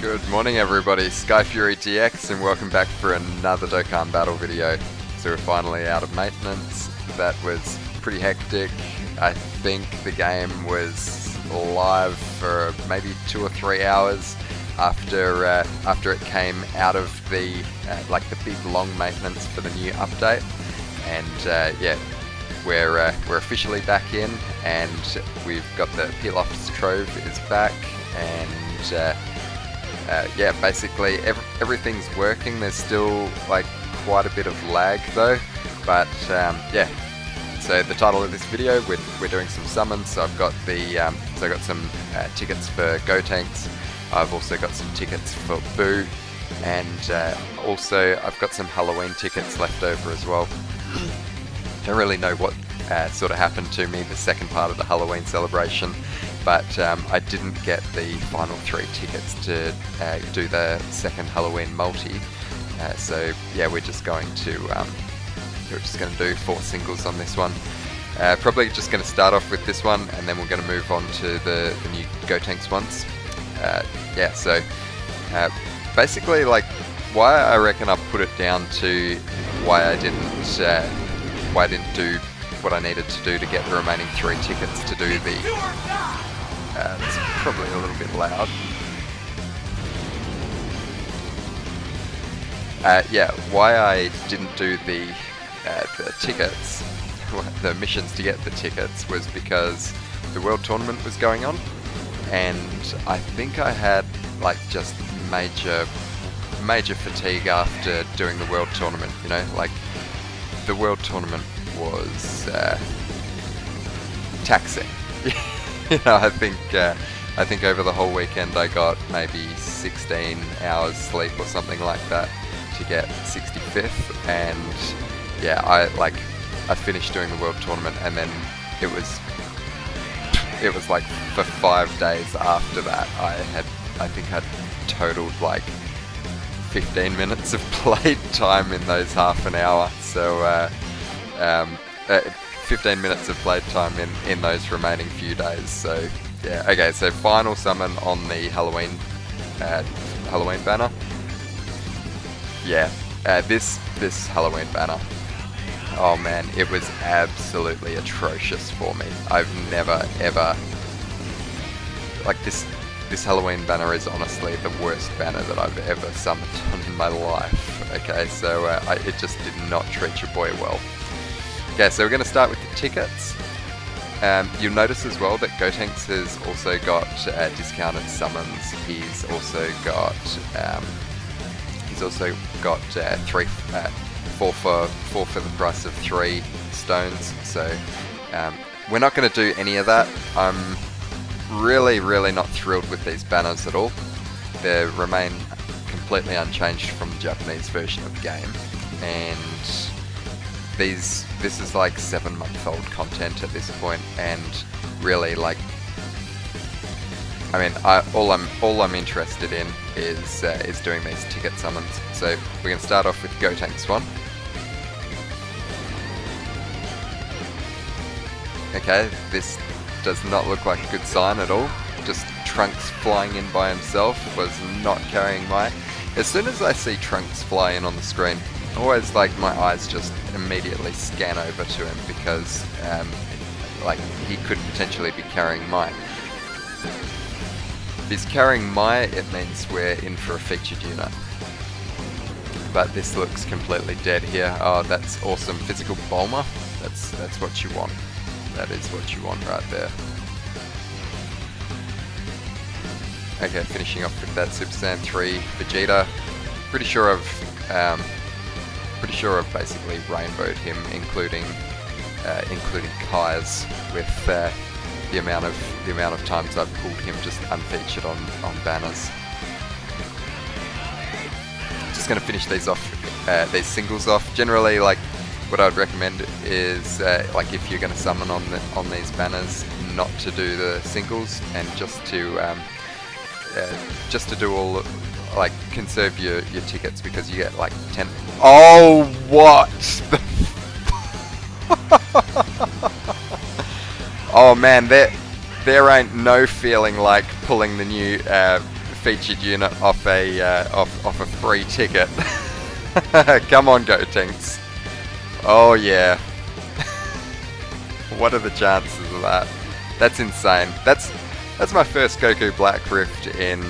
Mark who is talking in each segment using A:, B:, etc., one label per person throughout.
A: Good morning everybody, SkyfuryDX and welcome back for another Dokkan Battle video. So we're finally out of maintenance, that was pretty hectic. I think the game was live for maybe two or three hours after uh, after it came out of the uh, like the big long maintenance for the new update. And uh, yeah, we're uh, we're officially back in, and we've got the Pilaf's Trove is back, and uh, uh, yeah, basically ev everything's working. There's still like quite a bit of lag though, but um, yeah. So the title of this video, we're, we're doing some summons. So I've got the um, so I got some uh, tickets for Gotenks. I've also got some tickets for Buu, and uh, also I've got some Halloween tickets left over as well. Don't really know what uh, sort of happened to me the second part of the Halloween celebration, but um, I didn't get the final three tickets to uh, do the second Halloween multi. Uh, so yeah, we're just going to um, we're just going to do four singles on this one. Uh, probably just going to start off with this one, and then we're going to move on to the, the new Gotenks ones. Uh, yeah, so uh, basically, like, why I reckon I put it down to why I didn't uh, why I didn't do what I needed to do to get the remaining three tickets to do the. It's probably a little bit loud. Uh, yeah, why I didn't do the uh, the tickets, the missions to get the tickets, was because the World Tournament was going on, and I think I had like just major major fatigue after doing the World Tournament. You know, like the World Tournament was uh, taxing. I think uh, I think over the whole weekend I got maybe 16 hours sleep or something like that to get 65th, and yeah, I like I finished doing the World Tournament, and then it was it was like for five days after that I had I think I'd totaled like 15 minutes of play time in those half an hour. So uh, um, uh, 15 minutes of played time in, in those remaining few days. So yeah, okay. So final summon on the Halloween uh, Halloween banner. Yeah, uh, this this Halloween banner. Oh man, it was absolutely atrocious for me. I've never ever like this this Halloween banner is honestly the worst banner that I've ever summoned on in my life. Okay, so uh, I, it just did not treat your boy well. Okay, so we're going to start with the tickets. Um, you'll notice as well that Gotenks has also got uh, discounted summons. He's also got um, he's also got uh, three, uh, four for four for the price of three stones. So um, we're not going to do any of that. I'm really, really not thrilled with these banners at all. They remain completely unchanged from the Japanese version of the game, and these this is like seven month old content at this point, and really like. I mean, I, all I'm all I'm interested in is uh, is doing these ticket summons. So we're gonna start off with Gotenks one. Okay, this does not look like a good sign at all. Just Trunks flying in by himself was not carrying my... As soon as I see Trunks fly in on the screen, always like my eyes just immediately scan over to him because um, like he could potentially be carrying Mai. If he's carrying Mai, it means we're in for a featured unit. But this looks completely dead here. Oh, that's awesome. Physical Bulma. That's that's what you want. That is what you want right there. Okay, finishing off with that Super Saiyan 3 Vegeta. Pretty sure I've, um, pretty sure I've basically rainbowed him, including, uh, including Kai's, with uh, the amount of the amount of times I've pulled him just unfeatured on on banners. Just gonna finish these off, uh, these singles off. Generally, like what I'd recommend is uh, like if you're going to summon on the, on these banners, not to do the singles and just to um, uh, just to do all like conserve your, your tickets because you get like ten. Oh what? oh man, there there ain't no feeling like pulling the new uh, featured unit off a uh, off off a free ticket. Come on, Gotenks. Oh yeah. what are the chances of that? That's insane. That's that's my first Goku Black Rift in.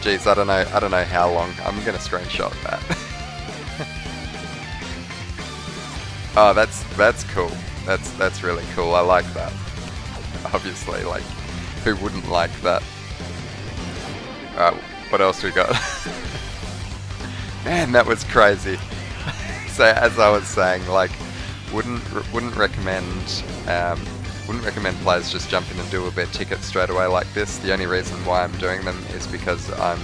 A: Geez, I don't know. I don't know how long. I'm gonna screenshot that. oh, that's that's cool. That's that's really cool. I like that. Obviously, like, who wouldn't like that? Alright, what else we got? Man, that was crazy. so as I was saying, like, wouldn't wouldn't recommend um, wouldn't recommend players just jump in and do a bit ticket straight away like this. The only reason why I'm doing them is because I'm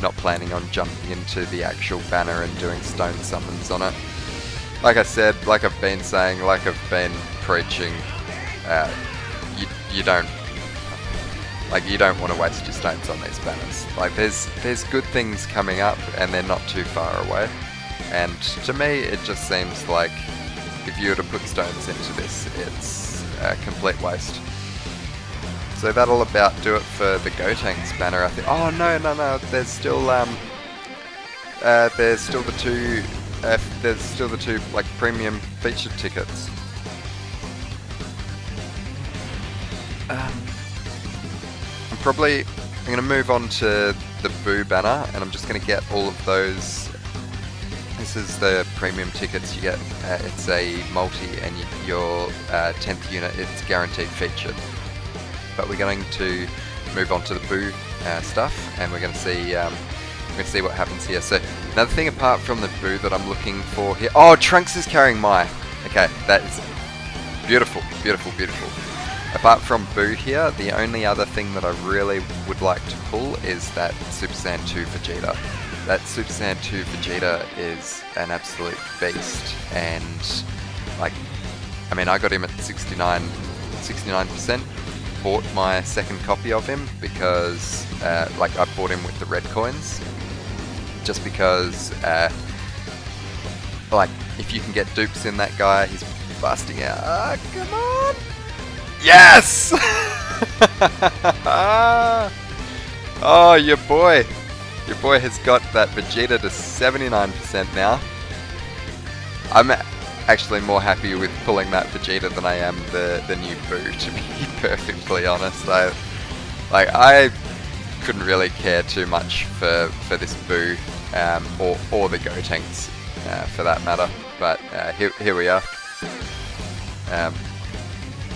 A: not planning on jumping into the actual banner and doing stone summons on it. Like I said, like I've been saying, like I've been preaching, uh, you, you don't like you don't want to waste your stones on these banners. Like there's there's good things coming up and they're not too far away. And to me it just seems like if you were to put stones into this, it's a complete waste. So that'll about do it for the Gotenks banner, I think. Oh no, no, no, there's still um uh, there's still the two uh, there's still the two like premium featured tickets. Um, I'm probably I'm going to move on to the Buu banner, and I'm just going to get all of those. This is the premium tickets you get. Uh, it's a multi, and you, your uh, 10th unit it's guaranteed featured. But we're going to move on to the Buu uh, stuff, and we're going to see um, we're going to see what happens here. So another thing apart from the Buu that I'm looking for here. Oh, Trunks is carrying Mai. Okay, that is beautiful, beautiful, beautiful. Apart from Buu here, the only other thing that I really would like to pull is that Super Saiyan 2 Vegeta. That Super Saiyan 2 Vegeta is an absolute beast, and like, I mean, I got him at 69, 69%. Bought my second copy of him because, uh, like, I bought him with the red coins, just because, uh, like, if you can get dupes in that guy, he's busting out. Ah, come on! Yes! oh, your boy. Your boy has got that Vegeta to 79% now. I'm actually more happy with pulling that Vegeta than I am the, the new Buu, to be perfectly honest. I, like, I couldn't really care too much for, for this Buu, um, or, or the Gotenks, uh, for that matter. But uh, here, here we are. Um,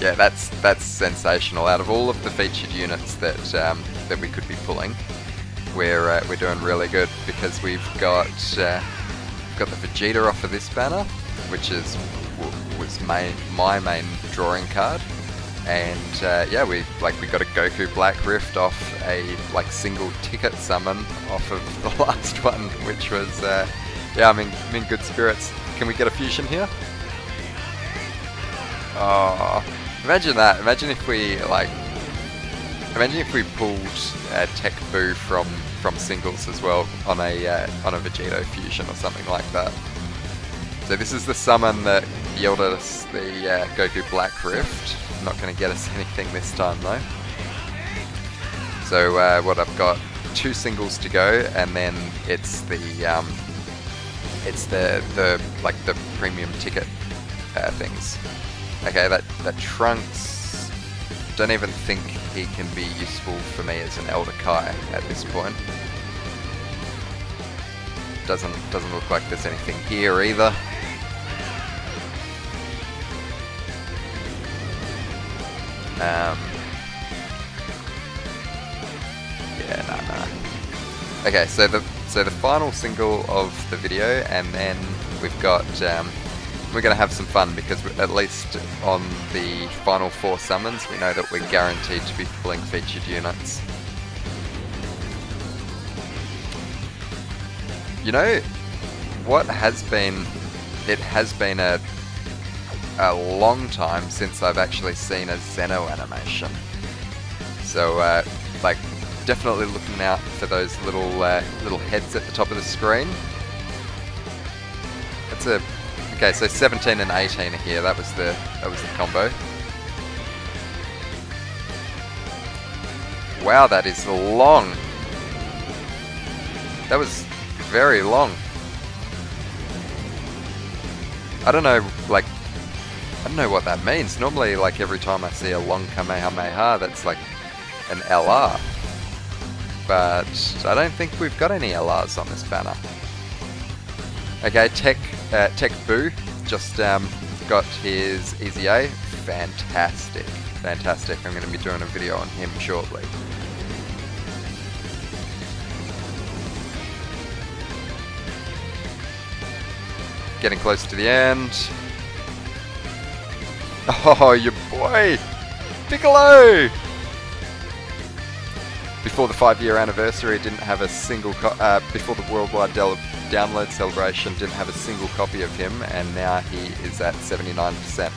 A: yeah, that's that's sensational. Out of all of the featured units that um, that we could be pulling, we're uh, we're doing really good because we've got uh, got the Vegeta off of this banner, which is was main, my main drawing card, and uh, yeah, we like we got a Goku Black Rift off a like single ticket summon off of the last one, which was uh, yeah, I'm in, I'm in good spirits. Can we get a fusion here? Oh, Imagine that. Imagine if we like. Imagine if we pulled uh, Tech Buu from from singles as well on a uh, on a Vegito fusion or something like that. So this is the summon that yielded us the uh, Goku Black Rift. Not going to get us anything this time though. So uh, what I've got two singles to go, and then it's the um, it's the the like the premium ticket uh, things. Okay, that, that Trunks, don't even think he can be useful for me as an Elder Kai at this point. Doesn't, doesn't look like there's anything here either. Um, yeah, nah, nah. Okay, so the so the final single of the video, and then we've got um, we're going to have some fun because at least on the final four summons we know that we're guaranteed to be pulling featured units. You know, what has been, it has been a, a long time since I've actually seen a Zeno animation. So, uh, like, definitely looking out for those little uh, little heads at the top of the screen. It's a Okay, so 17 and 18 here. That was the that was the combo. Wow, that is long. That was very long. I don't know, like, I don't know what that means. Normally, like, every time I see a long Kamehameha, that's like an LR. But I don't think we've got any LRs on this banner. Okay, Tech, uh, Tech Buu just um, got his EZA. Fantastic. Fantastic. I'm going to be doing a video on him shortly. Getting close to the end. Oh, your boy! Piccolo! Before the five-year anniversary, didn't have a single uh, before the worldwide download celebration, didn't have a single copy of him, and now he is at 79%.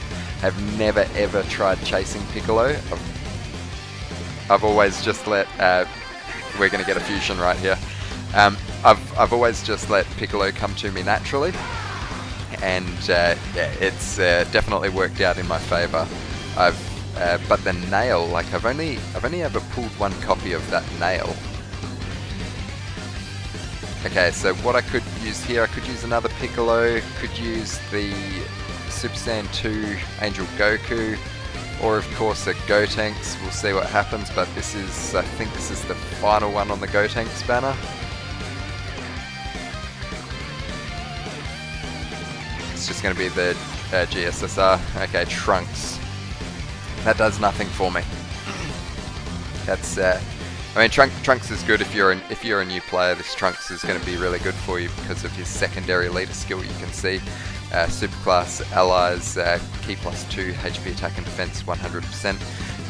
A: Have never ever tried chasing Piccolo. I've, I've always just let. Uh, we're going to get a fusion right here. Um, I've I've always just let Piccolo come to me naturally and uh, yeah, it's uh, definitely worked out in my favour. I've, uh, but the nail, like I've only, I've only ever pulled one copy of that nail. Okay, so what I could use here, I could use another Piccolo, could use the Super Saiyan 2 Angel Goku, or of course a Gotenks, we'll see what happens, but this is, I think this is the final one on the Gotenks banner. It's just going to be the uh, GSSR. Okay, Trunks. That does nothing for me. That's, uh, I mean, Trunk, Trunks is good if you're an, if you're a new player. This Trunks is going to be really good for you because of his secondary leader skill. You can see uh, Superclass allies uh, Ki plus two HP attack and defense 100%.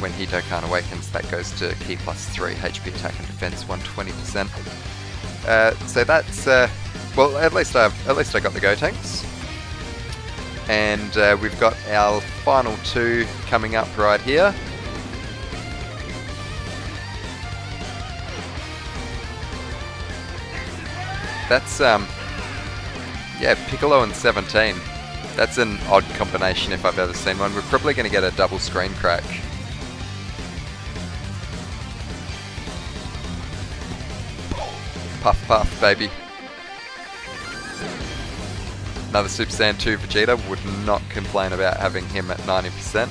A: When he awakens, that goes to Ki plus three HP attack and defense 120%. Uh, so that's uh, well, at least I at least I got the Gotenks and uh, we've got our final two coming up right here. That's, um, yeah, Piccolo and 17. That's an odd combination if I've ever seen one. We're probably going to get a double screen crack. Puff puff, baby. Another Super Saiyan 2 Vegeta would not complain about having him at 90%.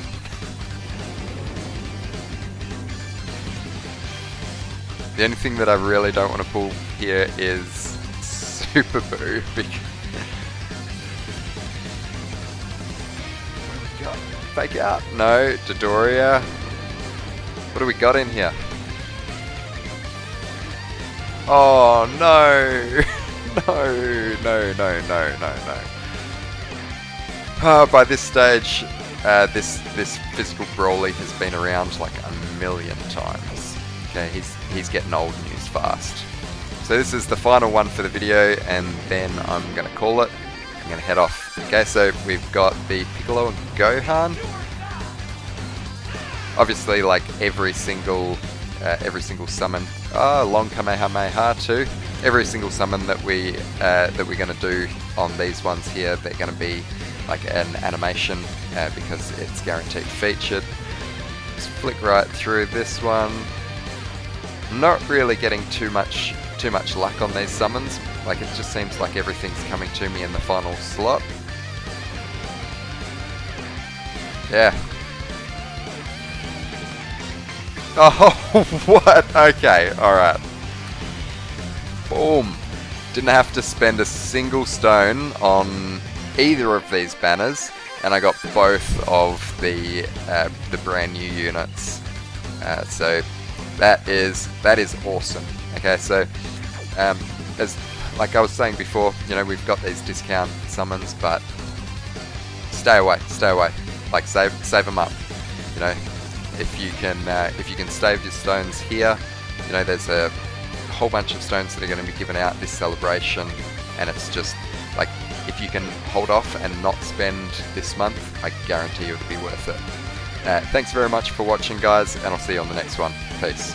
A: The only thing that I really don't want to pull here is Super Buu. Fake out? No. Dodoria. What do we got in here? Oh no! no, no, no, no, no, no. Uh, by this stage, uh, this this physical Broly has been around like a million times. Okay, he's he's getting old news fast. So this is the final one for the video, and then I'm gonna call it. I'm gonna head off. Okay, so we've got the Piccolo and Gohan. Obviously, like every single uh, every single summon. Oh, long Kamehameha too every single summon that we uh, that we're going to do on these ones here, they're going to be like an animation uh, because it's guaranteed featured. Just flick right through this one. Not really getting too much too much luck on these summons. Like it just seems like everything's coming to me in the final slot. Yeah. Oh, what? Okay, alright. Boom. Didn't have to spend a single stone on either of these banners, and I got both of the uh, the brand new units. Uh, so that is that is awesome. Okay, so um, as like I was saying before, you know we've got these discount summons, but stay away, stay away. Like save save them up. You know, if you can uh, if you can save your stones here, you know there's a whole bunch of stones that are going to be given out this celebration, and it's just like if you can hold off and not spend this month, I guarantee it'll be worth it. Uh, thanks very much for watching, guys, and I'll see you on the next one. Peace.